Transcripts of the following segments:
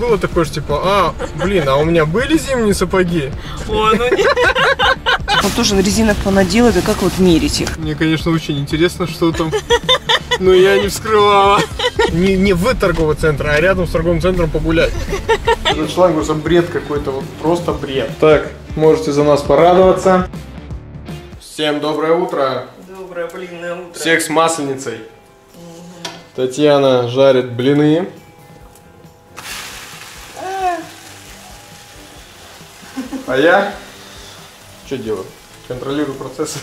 было такое, что типа, а, блин, а у меня были зимние сапоги? Ой, ну не... Он тоже резинок понаделает, и как вот мерить их? Мне, конечно, очень интересно, что там. Но я не вскрывала. Не, не в торговый центр, а рядом с торговым центром погулять. Этот шланг за бред какой-то, вот просто бред. Так, можете за нас порадоваться. Всем доброе утро. Доброе блинное утро. Всех с масленицей. Татьяна жарит блины. А я что делаю? Контролирую процессы.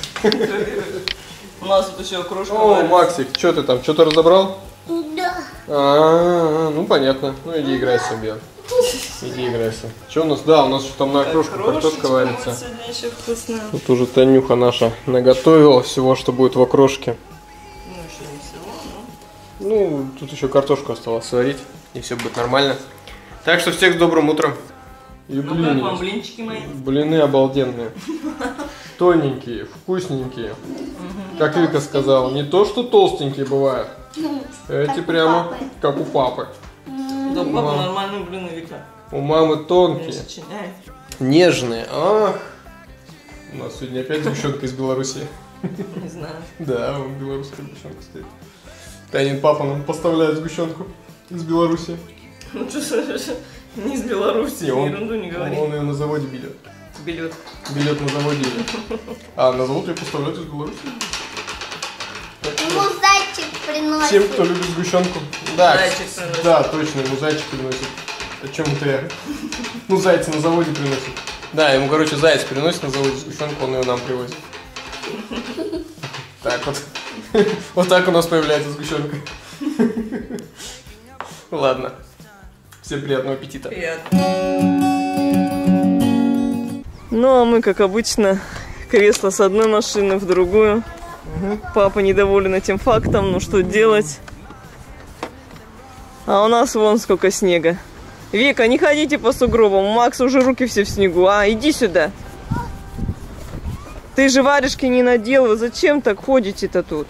У нас тут еще кружка О. Максик, что ты там, что-то разобрал? Да. А, ну понятно. Ну иди играй себе. Иди играйся. Что у нас? Да, у нас что там на окрошку картошка варится. сегодня еще. Тут уже Танюха наша наготовила всего, что будет в окрошке. Ну, еще не всего, но... Ну, тут еще картошку осталось сварить, и все будет нормально. Так что всех с добрым утром. И Ну, как блины. вам есть. блинчики мои? Блины обалденные. Тоненькие, вкусненькие. Как Вика сказала, не то, что толстенькие бывают. Эти Как у прямо как у папы. Да, папа, нормальные блины, Вика. У мамы тонкие, нежные. Ах. У нас сегодня опять сгущенка из Беларуси. Не знаю. Да, вон белорусская сгущенка стоит. Танин папа нам поставляет сгущенку из Беларуси. Ну, что не из Беларуси, Не, он, ерунду не говори. он ее на заводе билет. Билет. Билет на заводе. А на завод ее поставляют из Беларуси. Ему зайчик приносит. Всем, кто любит сгущенку. Да, Зайчик приносит. да, точно, ему зайчик приносит. О чем это я? Ну, зайцы на заводе приносит. Да, ему, короче, заяц приносит на заводе сгущенку, он ее нам привозит. Так вот. Вот так у нас появляется сгущенка. Ладно. Всем приятного аппетита. Ну, а мы, как обычно, кресло с одной машины в другую. Папа недоволен этим фактом, ну что делать? А у нас вон сколько снега. Вика, не ходите по сугробам, у Макса уже руки все в снегу. А, иди сюда. Ты же варежки не надел, вы зачем так ходите-то тут?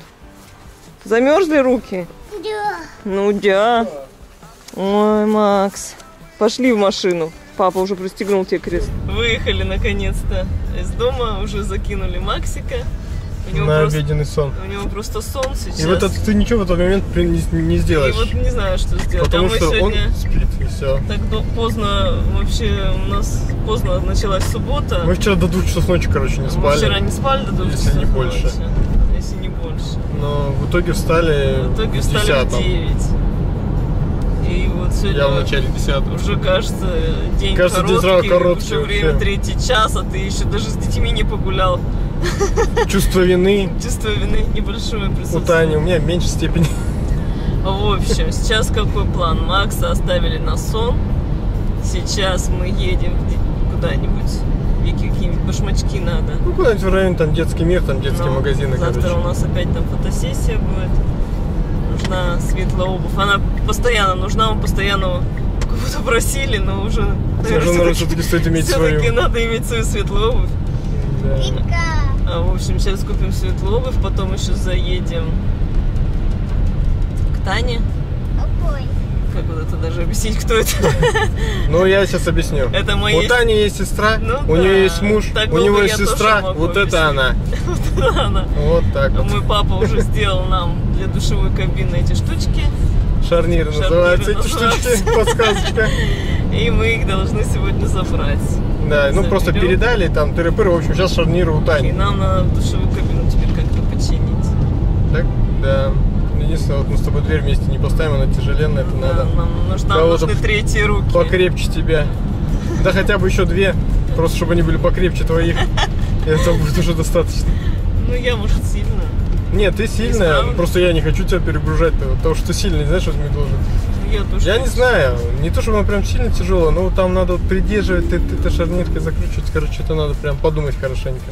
Замерзли руки? Да. Ну да. Ой, Макс. Пошли в машину. Папа уже пристегнул тебе крест. Выехали наконец-то из дома, уже закинули Максика. У него, На просто, обеденный сон. у него просто сон сейчас. И в этот, ты ничего в этот момент не, не И сделаешь. вот не знаю, что сделать. Потому а мы что сегодня он спит, и все. так до- поздно, вообще у нас поздно началась суббота. Мы вчера до двух часов ночи, короче, не Мы спали. вчера не спали до двух Если часов не больше. ночи. Если не больше. Но в итоге встали В итоге в встали в десятом. 9. Вот сегодня Я в начале десятого. уже кажется день Кажется, день короткий, сразу короткий уже время вообще. третий час, а ты еще даже с детьми не погулял. Чувство вины Чувство вины небольшое у присутствует. Тани, у меня в меньшей степени. В общем, сейчас какой план? Макса оставили на сон. Сейчас мы едем куда-нибудь. Вике какие-нибудь башмачки надо. Ну, куда-нибудь в районе, там детский мир, там детские Ну, магазины, Завтра короче. у нас опять там фотосессия будет. Нужна светлая обувь. Она постоянно нужна, мы постоянно кого-то просили, но уже... Уже, наверное, все-таки стоит иметь все-таки свою. надо иметь свою светлую обувь. Да. А, в общем, сейчас купим светлую обувь, потом еще заедем к Тане. Как вот это даже объяснить, кто это? Ну, я сейчас объясню. Это мои- У Тани есть сестра, Ну у да. нее есть муж, Так у него есть сестра, вот объяснить. это она. Она. Вот так А вот. Мой папа уже сделал нам для душевой кабины эти штучки, Шарниры Шарниры называются эти штучки, подсказочка. и мы их должны сегодня забрать. Да, ну просто передали, там тыры-пыры, в общем, сейчас шарниры у И нам надо душевую кабину теперь как-то починить. Так, да. Единственное, вот мы с тобой дверь вместе не поставим, она тяжеленная, это Да, надо нам, нужны, нам нужны третьи руки. покрепче тебя. Да хотя бы еще две, просто чтобы они были покрепче твоих. И этого будет уже достаточно. Ну я, может, сильно. Нет, ты сильная, просто я не хочу тебя перегружать. Потому что ты сильный, знаешь, что мне должен? Я тоже. Я не знаю, не то, чтобы она прям сильно тяжелая, но там надо вот придерживать, ты, ты, ты шарниркой закручивать, короче, это надо прям подумать хорошенько.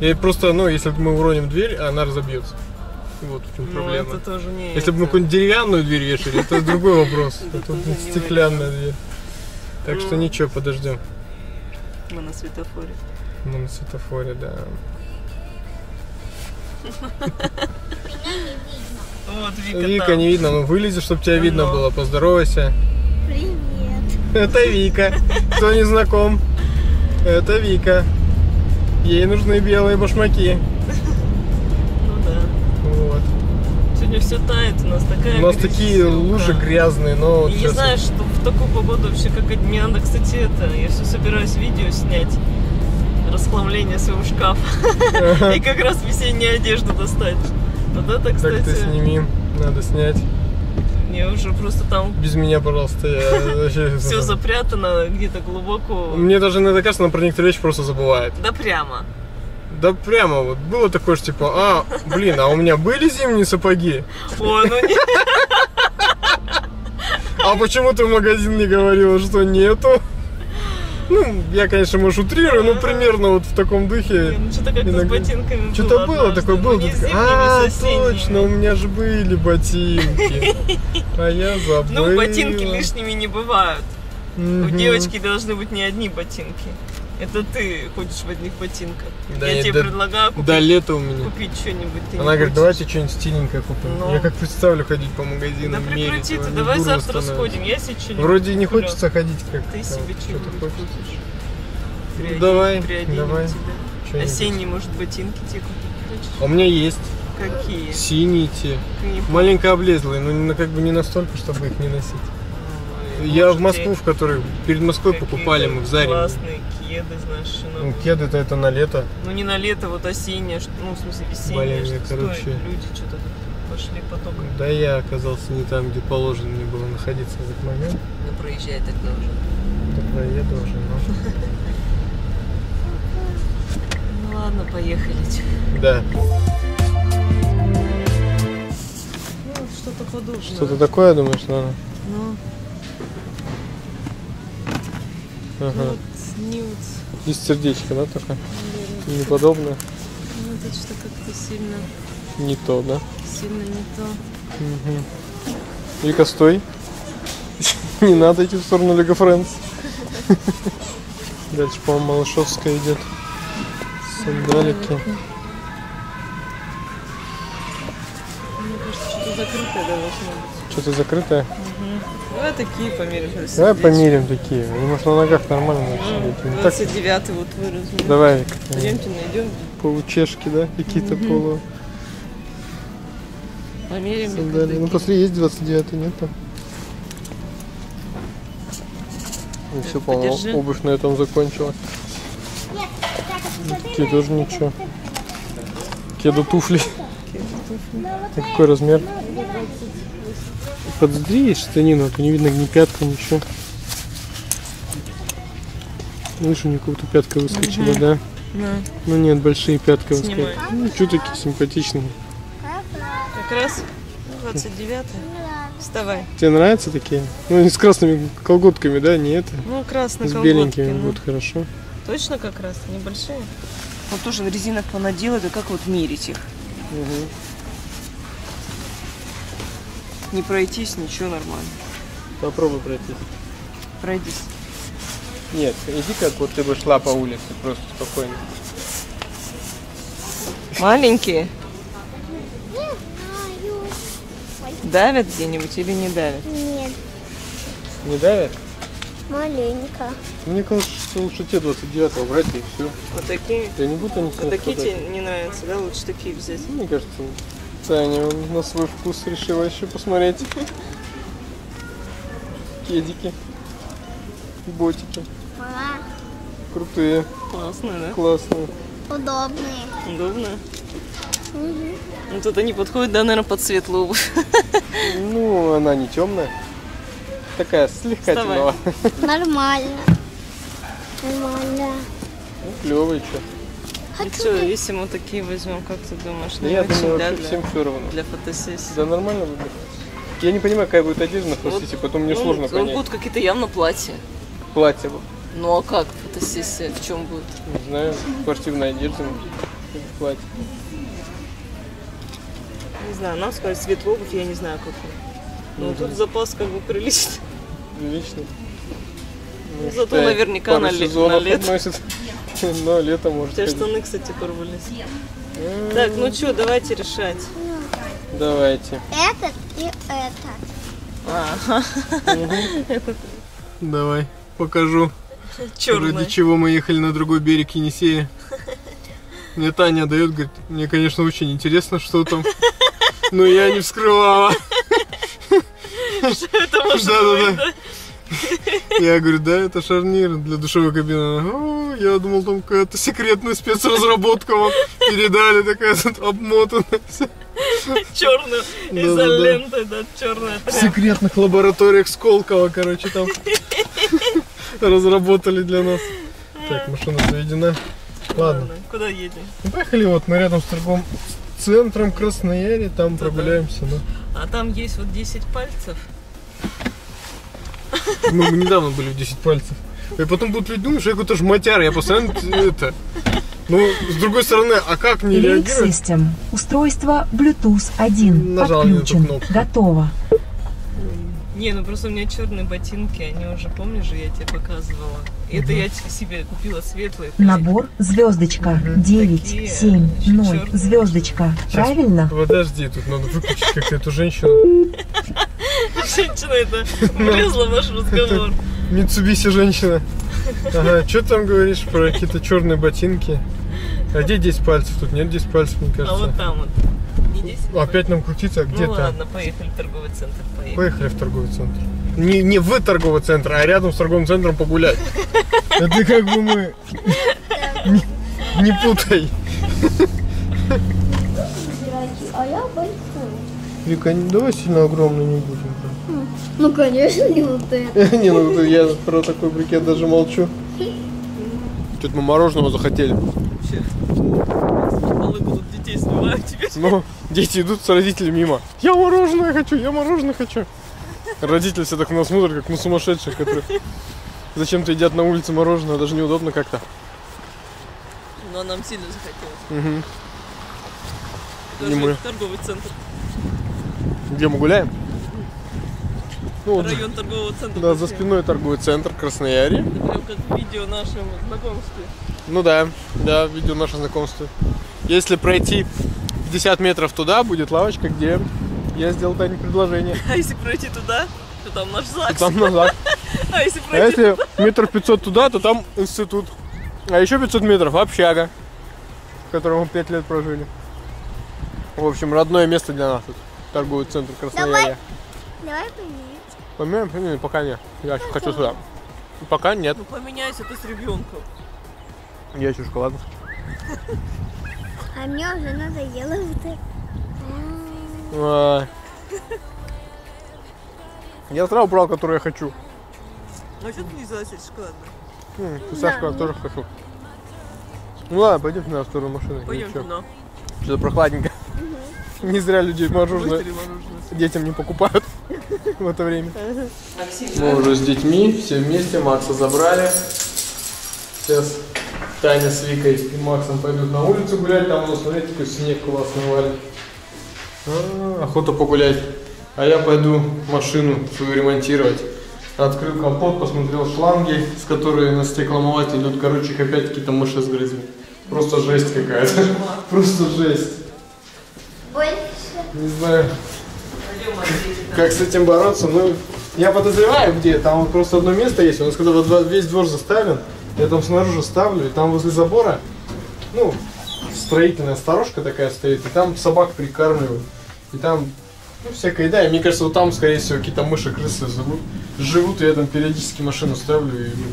И просто, ну, если мы уроним дверь, она разобьется. Вот в чем Ну, проблема. это тоже не Если бы мы какую-нибудь деревянную дверь вешали, это другой вопрос. Это стеклянная дверь. Так что Ну. ничего, подождем. Мы на светофоре. Мы на светофоре, да. Вот Вика, Вика не видно, ну вылези, чтобы тебя видно было. Поздоровайся. Привет. Это Вика. Кто не знаком, это Вика. Ей нужны белые башмаки. Ну да. Вот. Сегодня все тает, у нас такая У нас такие лужи грязные, но вот И не сейчас- знаю, что в такую погоду вообще как мне надо, кстати, это, я все собираюсь видео снять расхламление своего шкафа и как раз весеннюю одежду достать. Вот это, Так кстати, ты сними, надо снять. мне уже просто там Без меня, пожалуйста, я вообще... все запрятано где-то глубоко. Мне даже иногда кажется, она про некоторые вещи просто забывает. Да прямо. Да прямо вот было такое, что типа, а, блин, а у меня были зимние сапоги? О, ну не. А почему ты в магазин не говорила, что нету? Ну, я, конечно, может, утрирую, но примерно вот в таком духе. Ну что-то как-то с Иногда- ботинками Что-то было такое, Ну, было. с зимними, А, с точно, у меня же были ботинки. А я забыл. Ну, ботинки лишними не бывают. У девочки должны быть не одни ботинки. Это ты ходишь в одних ботинках. Да, я и тебе до- предлагаю купить, Да, лето у меня. купить что-нибудь. Она говорит, хочешь. давайте что-нибудь стильненькое купим. Ну. Я как представлю ходить по Да магазинам, мерить, прекрати ты, давай завтра становится. сходим. Я себе что-нибудь Вроде не куплю. хочется ходить как Ты себе что-то купишь. Ну, давай, давай. тебя. Осенние, может, ботинки тебе купить хочешь? А у меня есть Какие? синие те. Маленько облезлые, но как бы не настолько, чтобы их не носить. Я в Москву, в которой перед Москвой покупали мы в Заре. Классные кеды, знаешь, Ну, ну, кеды-то это на лето. ну не на лето, вот осеннее, ну в смысле весеннее. Блин, что короче- Люди что-то пошли потоком. Да я оказался не там, где положено мне было находиться в этот момент. Ну проезжай тогда уже. Тогда я должен. но- Ну ладно, поехали. Да. Ну, что-то подушное. Что-то такое, думаешь, надо? Ну, ну Ага. вот, нюд, Есть сердечко, да, только? наверное. Неподобно. Ну, это что-то как-то сильно, Не то, да? сильно не то. Мгм. Вика, стой. Не надо идти в сторону Лего Френдс. Дальше, по-моему, Малышевская идет. Сандалики. Мне кажется, что-то закрытое должно быть. Что-то закрытое? Давай такие померим. Давай померим такие. Они, может, на ногах нормально. Не так- 29 вот вырос. Давай, Пойдемте найдем, получешки, да? Какие-то полу померим. сандалии. Ну, после есть 29 нет там? И все, по-моему, обувь на этом закончилась. Такие тоже ничего. Кеду туфли. А какой размер? Подсмотри, есть штанину, а то не видно ни пятка, ничего. Видишь, у нее как-то пятка выскочила, да? На, Ну нет, большие пятка выскочили. Ну, что такие симпатичные? как раз 29 Вставай. Тебе нравятся такие? Ну, не с красными колготками, да? Не это? Ну, красные С колготки. беленькими ну. будет хорошо. Точно как раз, небольшие. Вот тоже на резинах понадел, это как вот мерить их. Не пройтись, ничего нормально. Попробуй пройти. Пройдись. Нет, иди как вот ты бы шла по улице, просто спокойно. Маленькие. Давят где-нибудь или не давят? Нет, Не давят? маленько. Мне кажется, что лучше те 29-го брать и все. Вот такие. Я не буду они Вот такие тебе не нравятся, да? Лучше такие взять. Мне кажется, Таня на свой вкус решила еще посмотреть. Кедики. Ботики. Крутые, Классно, да? классные. удобные. Удобно. Ну тут они подходят, да, наверное, под светлую обувь. Ну, она не темная. Такая слегка Вставай. темновая. Нормально. Нормально. Ну, клевый, что. Ну что, если мы такие возьмем, как ты думаешь? Да не я очень, думаю, да, вообще для, всем все равно. для фотосессии? Да нормально будет. Я не понимаю, какая будет одежда на фотосессии, потом мне Ну, сложно ну, понять. будут какие-то явно платья. Платье, вот, Ну а как фотосессия? В чем будет? не знаю, спортивная одежда, платье. Не знаю, нам сказать светлую обувь, я не знаю какую. Ну тут запас как бы приличный. Прилично. Ну, Зато считай, наверняка пару на на лето. Но лето У может тебя ходить. штаны, кстати, порвались. Так, ну что, давайте решать. Давайте. Этот и этот. Ага. Давай, покажу. Черный. Ради чего мы ехали на другой берег Енисея. Мне Таня дает, говорит, мне, конечно, очень интересно, что там. Но я не вскрывала. Это может Да-да-да. быть, да? Я говорю, да, это шарнир для душевой кабины. Она, «О, я думал, там какая-то секретная спецразработка вам передали, такая тут обмотанная вся. Черную изолентой, да, черная В секретных лабораториях Сколково, короче, там разработали для нас. Так, машина заведена. Ладно, Куда едем? ну, поехали вот, мы рядом с торговым центром Краснояре, там прогуляемся. А там есть вот 10 пальцев. Ну, мы недавно были в 10 пальцев. И потом будут люди думать, что я какой-то жмотяр, я постоянно это... Ну, с другой стороны, а как не Link реагировать? System. Устройство Bluetooth 1. Нажал на Подключен. кнопку. Готово. Не, ну просто у меня черные ботинки, они уже, помнишь же, я тебе показывала. Это я себе купила светлые. Набор звездочка 9 Такие 7 еще 0 чёрные. звездочка. Правильно? Подожди, тут надо выключить как эту женщину. Женщина это влезла в ваш разговор. Митсубиси женщина. Ага, что там говоришь про какие-то черные ботинки? А где 10 пальцев? Тут нет 10 пальцев, мне А кажется. вот там вот. Не 10? Опять нам крутиться, а где Ну там? ладно, поехали в торговый центр. Поехали. Поехали в торговый центр. Не, не в торговый центр, а рядом с торговым центром погулять. Это как бы мы... Не, путай. А я большой. Вика, давай сильно огромный не будем. Ну, конечно, не вот это. Не, ну я про такой брикет даже молчу. Тут мы мороженого захотели. Вообще. Малы будут детей сбивают тебе. Ну, дети идут с родителями мимо. Я мороженое хочу, я мороженое хочу. Родители все так на нас смотрят, как на сумасшедших, которые зачем-то едят на улице мороженое, даже неудобно как-то. Но нам сильно захотелось. Мгм. Даже мы. торговый центр. Где мы гуляем? Ну, Район торгового центра. да, за спиной торговый центр Краснояре. Это прям как в видео нашем знакомстве. Ну да, да, видео наше знакомство. Если пройти 50 метров туда, будет лавочка, где я сделал Тане предложение. А если пройти туда, то там наш ЗАГС. там назад. А если А пройти если метр пятьсот туда, то там институт. А еще 500 метров общага, в котором мы 5 лет прожили. В общем, родное место для нас тут. Торговый центр Красноярья. Давай поменяем. Помимо, не, пока нет. Я еще хочу сюда. Пока нет. Ну поменяйся ты с ребенком. Я еще шоколадных. А мне уже надоело вот это. Я сразу брал, который я хочу. Ну что ты не взяла себе шоколадное? М, Сашка, я тоже хочу. Ну ладно, пойдемте на сторону машины. Пойдем Ничего. туда. Что-то прохладненько. Не зря людей мороженое детям не покупают в это время. Мы уже с детьми, все вместе, Макса забрали. Сейчас Таня с Викой и Максом пойдут на улицу гулять. Там у нас, смотрите, какой снег классный валит. А, охота погулять. А я пойду машину свою ремонтировать. Открыл капот, посмотрел шланги, с которой на стекломыватель идут. Короче, опять какие-то мыши сгрызли. Просто жесть какая-то. Просто жесть. Больше. Не знаю. Как с этим бороться? Ну, я подозреваю, где. Там вот просто одно место есть. У нас когда весь двор заставлен, я там снаружи ставлю, и там возле забора, ну, строительная сторожка такая стоит, и там собак прикармливают. И там, ну, всякая еда. И мне кажется, вот там, скорее всего, какие-то мыши, крысы живут. Живут, и я там периодически машину ставлю, и ну,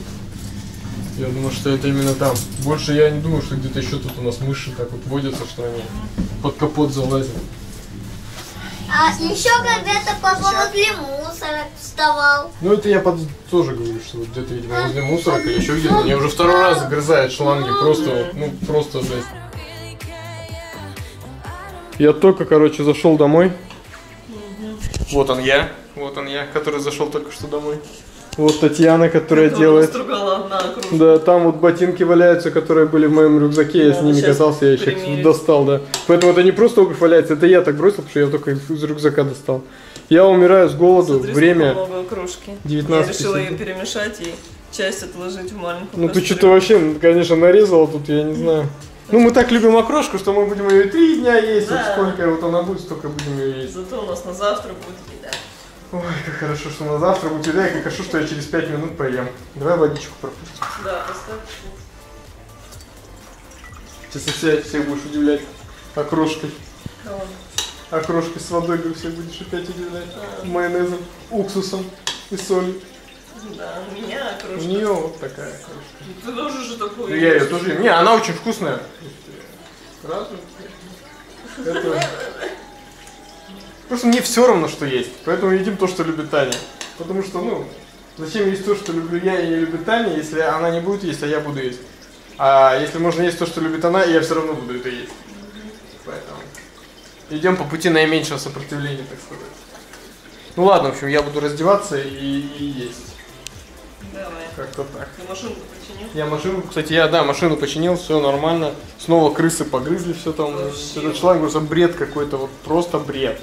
я думаю, что это именно там. Больше я не думаю, что где-то еще тут у нас мыши так вот водятся, что они под капот залазят. А еще когда-то папа возле мусора вставал. Ну это я под... тоже говорю, что вот где-то, видимо, возле мусорок или еще где-то. Мне уже второй раз загрызает шланги. Просто, вот, ну, просто жесть. Я только, короче, зашел домой. Вот он я. Вот он я, который зашел только что домой. Вот Татьяна, которая делает. Одна. Да, там вот ботинки валяются, которые были в моем рюкзаке, я с ними катался, я их примерить. достал, да. Поэтому это не просто обувь валяется, это я так бросил, потому что я только из рюкзака достал. Я умираю с голоду, Смотри, время... сколько много кружки. 19 Я решила ее перемешать и часть отложить в маленькую Ну ты что-то вообще, конечно, нарезала тут, я не знаю. Ну мы так любим окрошку, что мы будем ее три дня есть, вот Да. сколько вот она будет, столько будем ее есть. Зато у нас на завтра будет еда. Ой, как хорошо, что на завтра будет еда, и как хорошо, что я через 5 минут поем. Давай водичку пропустим. Да, поставь. Сейчас опять всех будешь удивлять окрошкой. Окрошкой с водой, говорю, всех будешь опять удивлять. Майонезом, уксусом и солью. Да, у меня У окрошка. нее вот такая окрошка. Ты тоже же такую Ну, Я ее тоже. Не, она очень вкусная. Сразу. Это... Просто мне все равно, что есть. Поэтому едим то, что любит Таня. Потому что, ну, зачем есть то, что люблю я и не любит Таня, если она не будет есть, а я буду есть. А если можно есть то, что любит она, я все равно буду это есть. Поэтому идем по пути наименьшего сопротивления, так сказать. Ну ладно, в общем, я буду раздеваться и, и есть. Давай. Как-то так. Ты машинку починил? Я машину, кстати, я, да, машину починил, все нормально. Снова крысы погрызли, все там. Этот шланг просто бред какой-то, вот просто бред.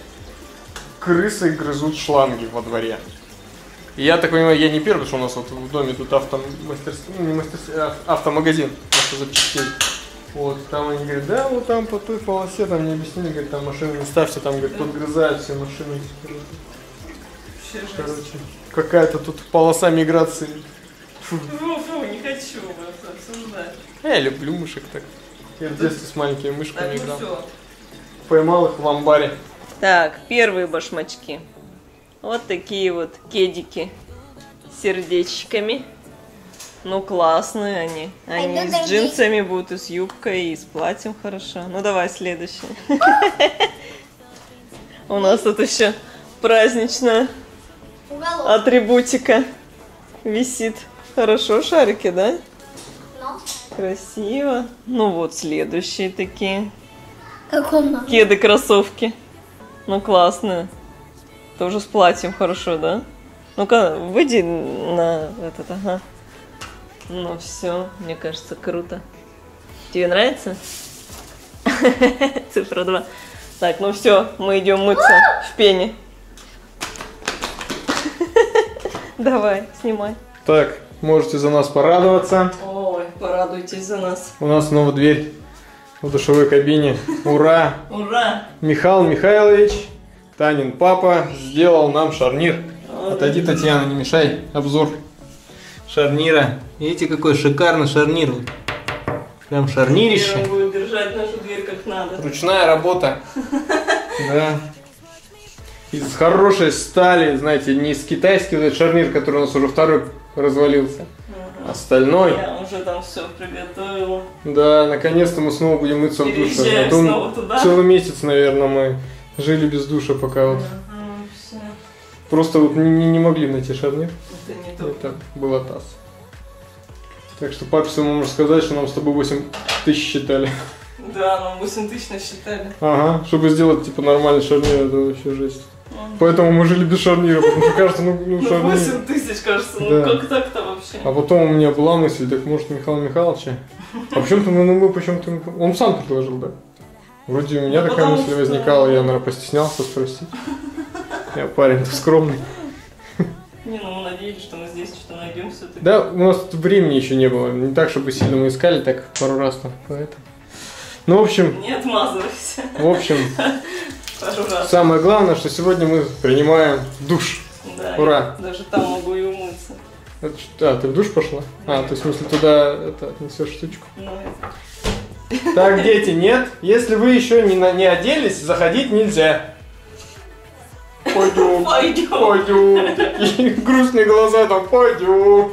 Крысы грызут шланги во дворе. И я так понимаю, я не первый, потому что у нас вот в доме тут автомастерская, ну не мастерская, а автомагазин автозапчастей. Вот, там они говорят, да, вот там по той полосе, там не объяснили, говорят, там машины не ставьте, там, говорят, подгрызают все машины. Короче, какая-то тут полоса миграции. Фу, фу, не хочу обсуждать. А Я люблю мышек так. Я в детстве с маленькими мышками играл. Поймал их в амбаре. Так, первые башмачки. Вот такие вот кедики с сердечками. Ну, классные они. Они Пойду с джинсами будут, и с юбкой, и с платьем хорошо. Ну, давай следующий. У нас тут еще праздничная атрибутика висит. Хорошо шарики, да? Но. Красиво. Ну вот следующие такие. Каком нам? Кеды, кроссовки. Ну, классные. Тоже с платьем хорошо, да? Ну-ка, выйди на этот, ага. Ну, все, мне кажется, круто. Тебе нравится? Цифра 2. Так, ну все, мы идем мыться в пене. Давай, снимай. Так, можете за нас порадоваться. Ой, порадуйтесь за нас. У нас снова дверь в душевой кабине. Ура! Ура! Михаил Михайлович, Танин папа, сделал нам шарнир. Отойди, Татьяна, не мешай. Обзор шарнира. Видите, какой шикарный шарнир. Прям шарнирище. он будет держать нашу дверь как надо. Ручная работа. Да. Из хорошей стали, знаете, не из китайский вот этот шарнир, который у нас уже второй развалился. Остальной. Я уже там все приготовила. Да, наконец-то мы снова будем мыться в душе. Снова туда. Целый месяц, наверное, мы жили без душа, пока вот Ага, просто вот не, не- могли найти шарнир. Это не то. так был таз. Так что папе своему можно сказать, что нам с тобой 8 тысяч считали. Да, нам 8 тысяч насчитали. Ага, чтобы сделать типа нормальный шарнир, это вообще жесть. Поэтому мы жили без шарнира, потому что кажется, ну, ну Ну, шарнир. 8 тысяч, кажется, ну Да. как так-то вообще? А потом у меня была мысль, так может Михаила Михайловича? А почему-то, ну, ну, мы почему-то... Он сам предложил, да. Вроде у меня Ну, такая мысль что- возникала, я, наверное, постеснялся спросить. Я парень-то скромный. Не, ну мы надеялись, что мы здесь что-то найдем все-таки. Да, у нас тут времени еще не было. Не так, чтобы сильно мы искали, так пару раз там. Поэтому. Ну, в общем, Не отмазывайся. в общем, Самое главное, что сегодня мы принимаем душ. Да, Ура. даже там могу и умыться. А, ты в душ пошла? А, то есть, в смысле, туда это, отнесешь штучку. Ну, Так, дети, нет. Если вы еще не, на- не оделись, заходить нельзя. Пойдем. Пойдем. Пойдем. Такие грустные глаза там. Пойдем.